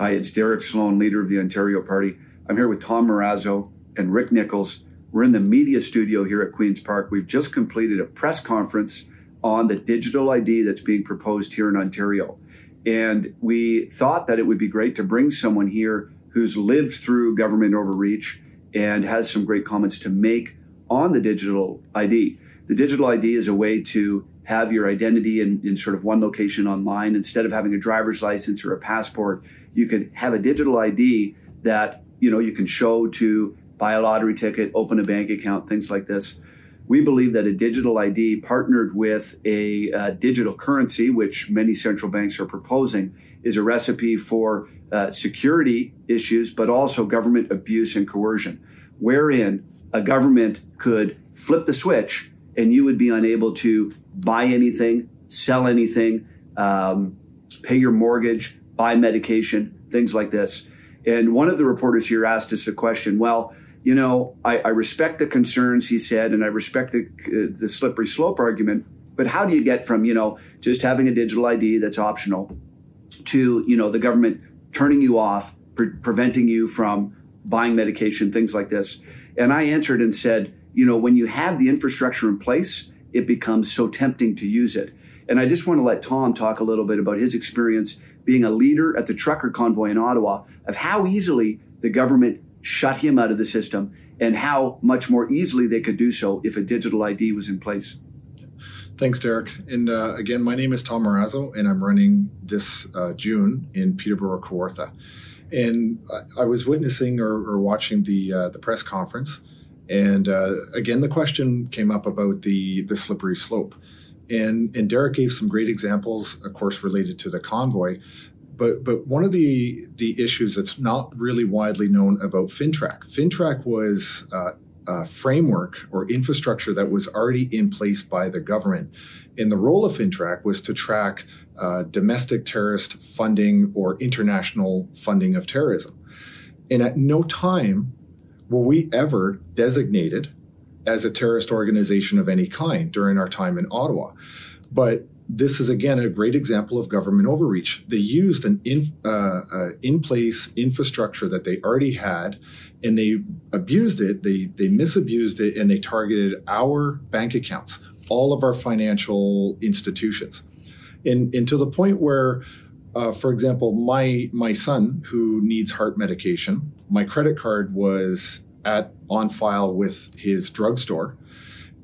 Hi, it's Derek Sloan, leader of the Ontario Party. I'm here with Tom Marazzo and Rick Nicholls. We're in the media studio here at Queen's Park. We've just completed a press conference on the digital ID that's being proposed here in Ontario. And we thought that it would be great to bring someone here who's lived through government overreach and has some great comments to make on the digital ID. The digital ID is a way to have your identity in, in sort of one location online. Instead of having a driver's license or a passport, you could have a digital ID that you know you can show to buy a lottery ticket, open a bank account, things like this. We believe that a digital ID partnered with a digital currency, which many central banks are proposing, is a recipe for uh, security issues, but also government abuse and coercion, wherein a government could flip the switch and you would be unable to buy anything, sell anything, um, pay your mortgage, buy medication, things like this. And one of the reporters here asked us a question. Well, you know, I, I respect the concerns he said, and I respect the uh, the slippery slope argument. But how do you get from you know just having a digital ID that's optional to you know the government turning you off, pre- preventing you from buying medication, things like this? And I answered and said, you know, when you have the infrastructure in place, it becomes so tempting to use it. And I just want to let Tom talk a little bit about his experience being a leader at the trucker convoy in Ottawa of how easily the government shut him out of the system and how much more easily they could do so if a digital ID was in place. Thanks, Derek. And uh, again, my name is Tom Marazzo, and I'm running this uh, June in Peterborough, Kawartha. And I, I was witnessing or, or watching the uh, the press conference, and uh, again, the question came up about the the slippery slope. And, and Derek gave some great examples, of course, related to the convoy. But but one of the the issues that's not really widely known about FINTRAC. FINTRAC was uh, a framework or infrastructure that was already in place by the government. And the role of FINTRAC was to track uh, domestic terrorist funding or international funding of terrorism. And at no time were we ever designated as a terrorist organization of any kind during our time in Ottawa. But this is again a great example of government overreach. They used an in, uh, uh, in place infrastructure that they already had, and they abused it. They they misabused it, and they targeted our bank accounts, all of our financial institutions, and, and to the point where. Uh, for example, my my son who needs heart medication, my credit card was at on file with his drugstore.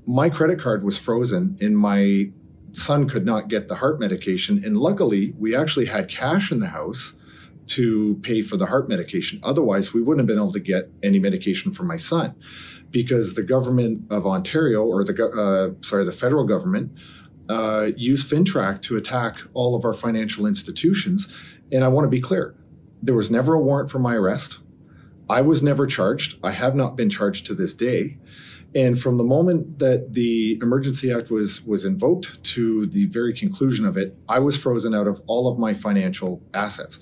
My credit card was frozen, and my son could not get the heart medication. And luckily, we actually had cash in the house to pay for the heart medication. Otherwise, we wouldn't have been able to get any medication for my son because the government of Ontario or the uh, sorry the federal government uh, used FINTRAC to attack all of our financial institutions. And I want to be clear, there was never a warrant for my arrest. I was never charged. I have not been charged to this day. And from the moment that the Emergency Act was was invoked to the very conclusion of it, I was frozen out of all of my financial assets.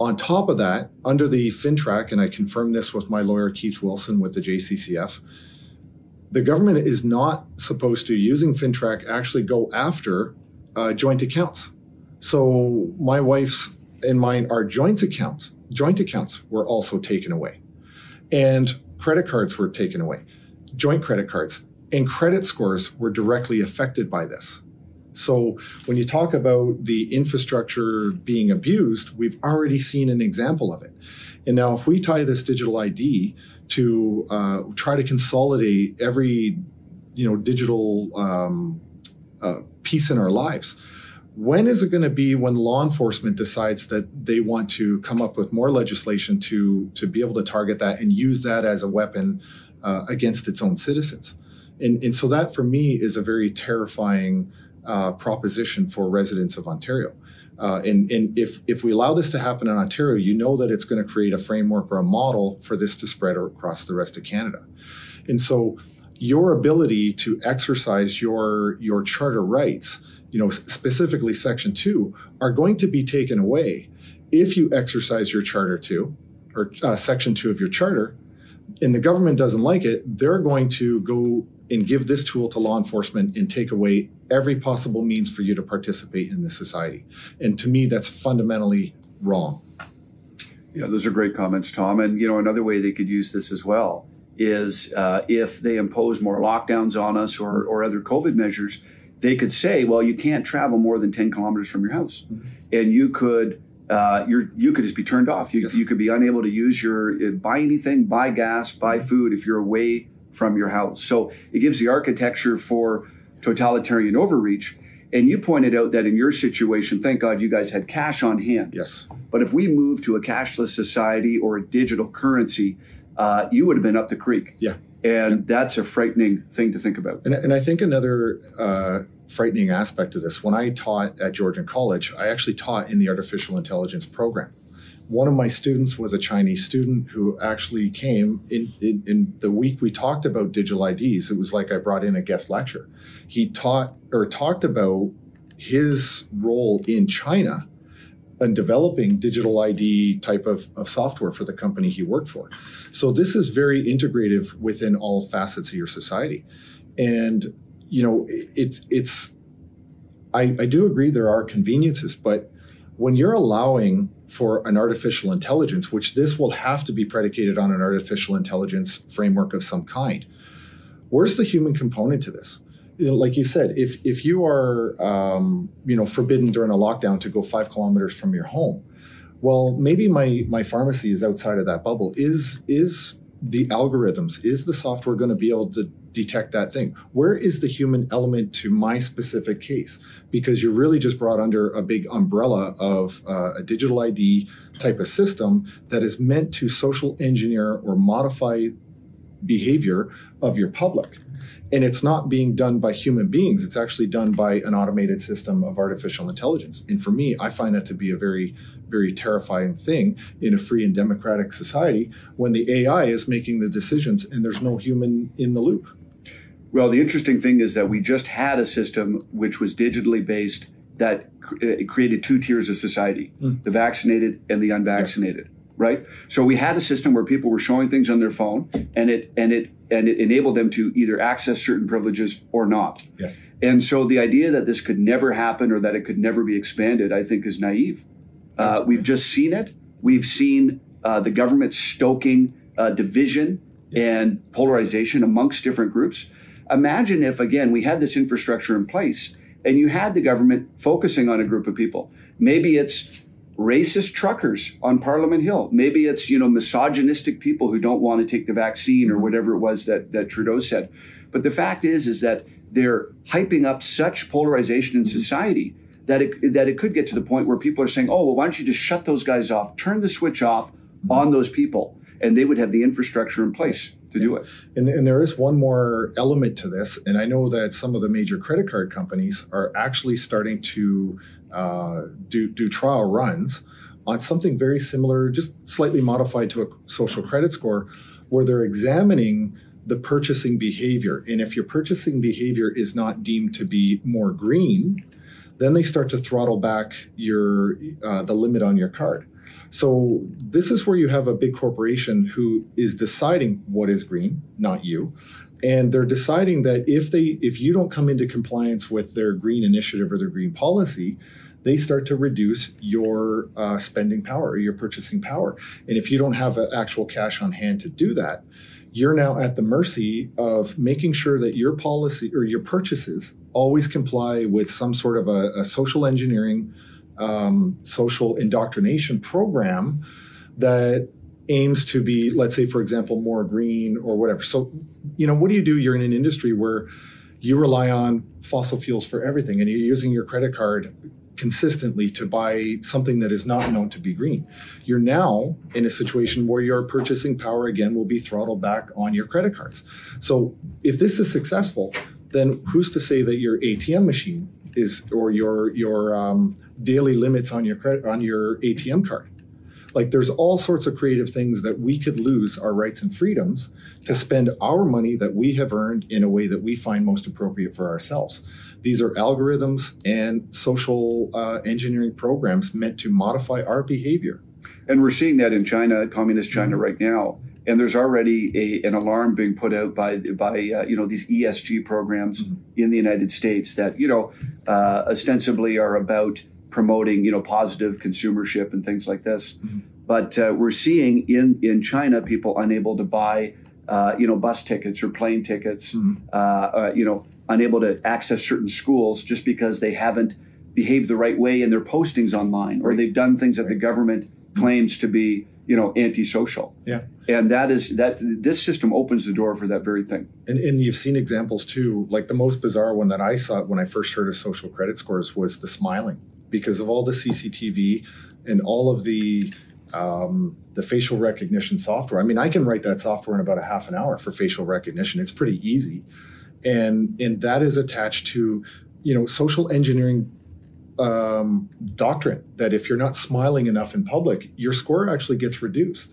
On top of that, under the FINTRAC, and I confirmed this with my lawyer Keith Wilson with the JCCF, the government is not supposed to, using FINTRAC, actually go after uh, joint accounts. So my wife's and mine are joint accounts. Joint accounts were also taken away, and credit cards were taken away joint credit cards, and credit scores were directly affected by this. So when you talk about the infrastructure being abused, we've already seen an example of it. And now, if we tie this digital ID to uh, try to consolidate every, you know, digital um, uh, piece in our lives, when is it going to be when law enforcement decides that they want to come up with more legislation to to be able to target that and use that as a weapon uh, against its own citizens. And, and so that for me is a very terrifying uh, proposition for residents of Ontario. Uh, and, and if, if we allow this to happen in Ontario, you know that it's going to create a framework or a model for this to spread across the rest of Canada. And so your ability to exercise your, your charter rights, you know, specifically Section 2, are going to be taken away if you exercise your Charter 2 or uh, Section 2 of your charter and the government doesn't like it, they're going to go and give this tool to law enforcement and take away every possible means for you to participate in this society. And to me, that's fundamentally wrong. Yeah, those are great comments, Tom. And you know, another way they could use this as well is uh, if they impose more lockdowns on us or, or other COVID measures, they could say, well, you can't travel more than 10 kilometers from your house. Mm-hmm. And you could uh, you could just be turned off. You, yes. you could be unable to use your uh, buy anything, buy gas, buy food if you're away from your house. So it gives the architecture for totalitarian overreach. And you pointed out that in your situation, thank God you guys had cash on hand. Yes. But if we move to a cashless society or a digital currency, uh, you would have been up the creek. Yeah. And that's a frightening thing to think about. And, and I think another uh, frightening aspect of this, when I taught at Georgian College, I actually taught in the artificial intelligence program. One of my students was a Chinese student who actually came in, in, in the week we talked about digital IDs. It was like I brought in a guest lecture. He taught or talked about his role in China and developing digital ID type of, of software for the company he worked for. So this is very integrative within all facets of your society. And, you know, it's, it's, I, I do agree there are conveniences, but when you're allowing for an artificial intelligence, which this will have to be predicated on an artificial intelligence framework of some kind, where's the human component to this? like you said, if if you are um, you know forbidden during a lockdown to go five kilometers from your home, well, maybe my my pharmacy is outside of that bubble. Is is the algorithms is the software going to be able to detect that thing? Where is the human element to my specific case? Because you're really just brought under a big umbrella of uh, a digital ID type of system that is meant to social engineer or modify behavior of your public and it's not being done by human beings it's actually done by an automated system of artificial intelligence and for me i find that to be a very very terrifying thing in a free and democratic society when the ai is making the decisions and there's no human in the loop well the interesting thing is that we just had a system which was digitally based that created two tiers of society mm. the vaccinated and the unvaccinated right so we had a system where people were showing things on their phone and it and it and it enabled them to either access certain privileges or not. Yes. And so the idea that this could never happen or that it could never be expanded, I think, is naive. Uh, we've just seen it. We've seen uh, the government stoking uh, division and polarization amongst different groups. Imagine if, again, we had this infrastructure in place and you had the government focusing on a group of people. Maybe it's racist truckers on Parliament Hill. Maybe it's, you know, misogynistic people who don't want to take the vaccine or whatever it was that, that Trudeau said. But the fact is, is that they're hyping up such polarization in society that it, that it could get to the point where people are saying, oh, well, why don't you just shut those guys off, turn the switch off on those people, and they would have the infrastructure in place to do it. And, and, there is one more element to this, and I know that some of the major credit card companies are actually starting to uh, do do trial runs on something very similar, just slightly modified to a social credit score, where they're examining the purchasing behavior. And if your purchasing behavior is not deemed to be more green, then they start to throttle back your uh, the limit on your card. So this is where you have a big corporation who is deciding what is green, not you. And they're deciding that if they if you don't come into compliance with their green initiative or their green policy, they start to reduce your uh, spending power, your purchasing power. And if you don't have actual cash on hand to do that, you're now at the mercy of making sure that your policy or your purchases always comply with some sort of a, a social engineering um, social indoctrination program that aims to be, let's say, for example, more green or whatever. So, you know, what do you do? You're in an industry where you rely on fossil fuels for everything and you're using your credit card consistently to buy something that is not known to be green. You're now in a situation where your purchasing power again will be throttled back on your credit cards. So, if this is successful, then who's to say that your ATM machine is or your your um, daily limits on your credit on your ATM card. Like there's all sorts of creative things that we could lose our rights and freedoms to spend our money that we have earned in a way that we find most appropriate for ourselves. These are algorithms and social uh, engineering programs meant to modify our behavior. And we're seeing that in China, communist China, right now and there's already a, an alarm being put out by by uh, you know these ESG programs mm-hmm. in the United States that you know uh, ostensibly are about promoting, you know, positive consumership and things like this. Mm-hmm. But uh, we're seeing in in China people unable to buy, uh, you know, bus tickets or plane tickets, mm-hmm. Uh, uh, you know, unable to access certain schools just because they haven't behaved the right way in their postings online, or they've done things that the government claims to be, you know, antisocial. Yeah. And that is that this system opens the door for that very thing. And, and you've seen examples too. Like the most bizarre one that I saw when I first heard of social credit scores was the smiling, because of all the CCTV and all of the um, the facial recognition software. I mean, I can write that software in about a half an hour for facial recognition. It's pretty easy, and and that is attached to you know social engineering um, doctrine that if you're not smiling enough in public, your score actually gets reduced.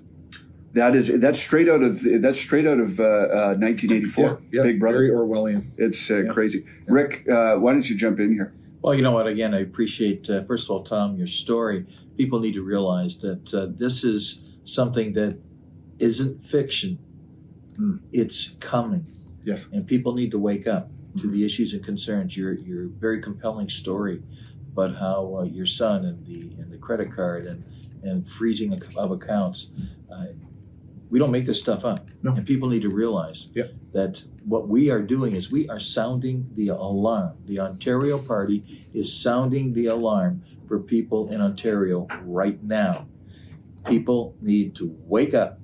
That is that's straight out of that's straight out of uh, uh, 1984. Yeah, yeah, Big Brother. Very Orwellian. It's uh, yeah. crazy. Rick, uh, why don't you jump in here? Well, you know what? Again, I appreciate uh, first of all, Tom, your story. People need to realize that uh, this is something that isn't fiction. Mm. It's coming. Yes. And people need to wake up to mm-hmm. the issues and concerns. Your your very compelling story but how uh, your son and the and the credit card and and freezing of accounts. We don't make this stuff up, no. and people need to realize yep. that what we are doing is we are sounding the alarm. The Ontario Party is sounding the alarm for people in Ontario right now. People need to wake up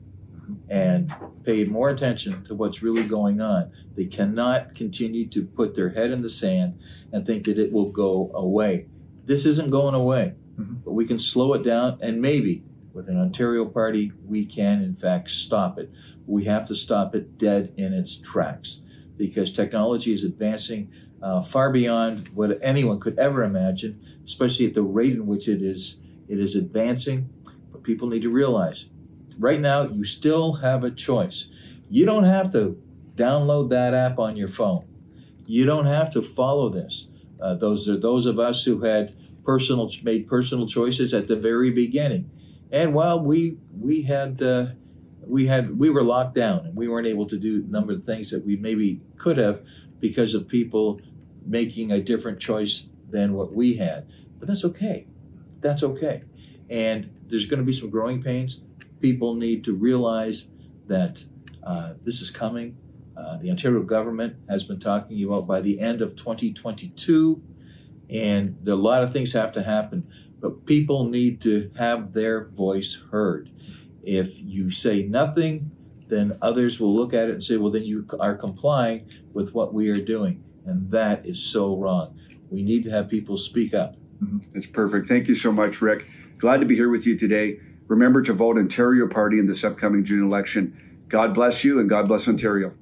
and pay more attention to what's really going on. They cannot continue to put their head in the sand and think that it will go away this isn't going away, mm-hmm. but we can slow it down, and maybe with an Ontario party, we can in fact stop it. We have to stop it dead in its tracks because technology is advancing uh, far beyond what anyone could ever imagine, especially at the rate in which it is it is advancing. But people need to realize right now you still have a choice. You don't have to download that app on your phone. You don't have to follow this. Uh, those are those of us who had personal made personal choices at the very beginning. And while we we had uh, we had we were locked down and we weren't able to do a number of things that we maybe could have because of people making a different choice than what we had. But that's okay. That's okay. And there's going to be some growing pains. People need to realize that uh, this is coming. Uh, the Ontario government has been talking about by the end of 2022, and a lot of things have to happen, but people need to have their voice heard. If you say nothing, then others will look at it and say, well, then you are complying with what we are doing. And that is so wrong. We need to have people speak up. Mm-hmm. That's perfect. Thank you so much, Rick. Glad to be here with you today. Remember to vote Ontario Party in this upcoming June election. God bless you and God bless Ontario.